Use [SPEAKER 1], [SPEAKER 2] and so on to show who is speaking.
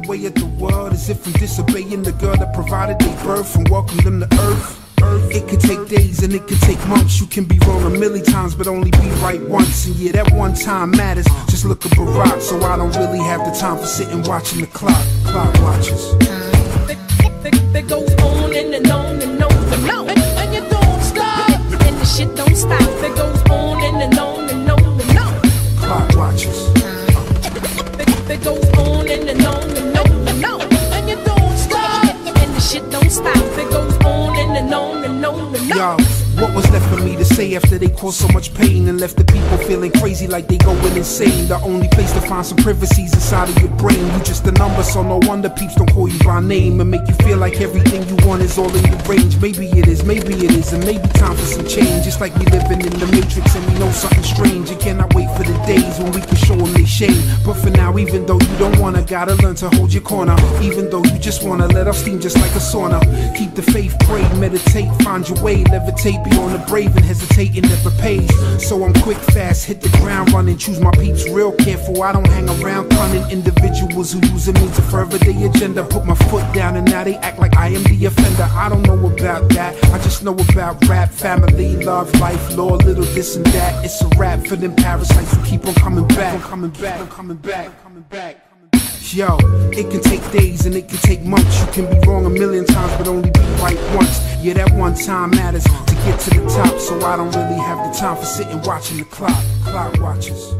[SPEAKER 1] the way of the world is if we disobeying the girl that provided their birth and welcomed them to earth. It could take days and it could take months. You can be wrong a million times, but only be right once. And yeah, that one time matters. Just look at Barack, so I don't really have the time for sitting watching the clock. Clock watches. Yo, what was left for me to say after they caused so much pain and left the people feeling crazy like they going insane? The only place to find some privacy's inside of your brain. You just a number, so no wonder peeps don't call you by name and make you feel like everything you want is all in your range. Maybe it is, maybe it is, and maybe time for some change. Just like we living in the matrix and we know something strange. You cannot wait for the days when we can show them they shame. But for now, even though you don't wanna, gotta learn to hold your corner. Even though you just wanna let off steam just like a sauna. Keep the faith, pray, meditate, find your way, levitate beyond the brave and hesitating never pays. So I'm quick, fast, hit the ground running, choose my peeps real careful. I don't hang around cunning individuals who using me to further their agenda. Put my foot down and now they act like I am the offender. I don't know about that, I just know about rap, family, love, life, law, little this and that. It's a rap for them parasites who keep on coming back, I'm coming back, I'm coming back, I'm coming back. Yo, it can take days and it can take months. You can be wrong a million times, but only be right once. Yeah, that one time matters to get to the top. So I don't really have the time for sitting watching the clock. Clock watches.